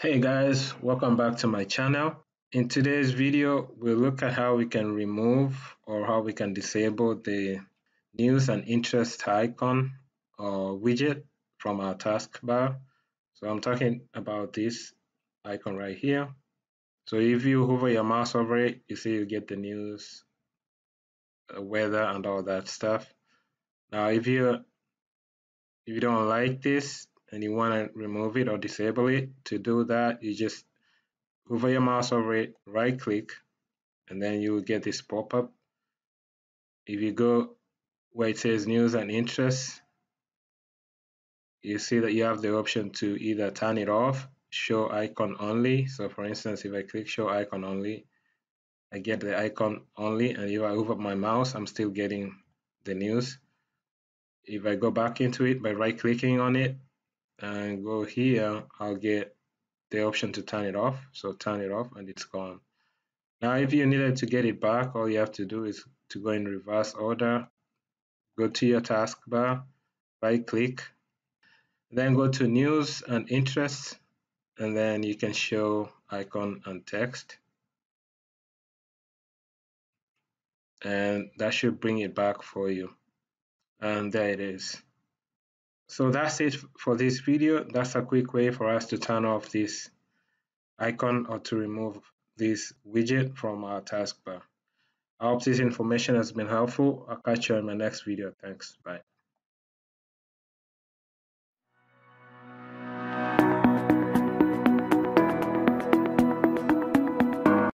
Hey guys, welcome back to my channel. In today's video, we'll look at how we can remove or how we can disable the news and interest icon or widget from our taskbar. So I'm talking about this icon right here. So if you hover your mouse over it, you see you get the news, uh, weather and all that stuff. Now if you if you don't like this and you want to remove it or disable it, to do that you just hover your mouse over it, right click, and then you will get this pop-up. If you go where it says news and interests, you see that you have the option to either turn it off, show icon only. So for instance, if I click show icon only, I get the icon only, and if I hover my mouse, I'm still getting the news. If I go back into it by right clicking on it and go here, I'll get the option to turn it off. So turn it off and it's gone. Now, if you needed to get it back, all you have to do is to go in reverse order, go to your taskbar, right click, then go to news and interests, and then you can show icon and text. And that should bring it back for you. And there it is. So that's it for this video. That's a quick way for us to turn off this icon or to remove this widget from our taskbar. I hope this information has been helpful. I'll catch you in my next video. Thanks. Bye.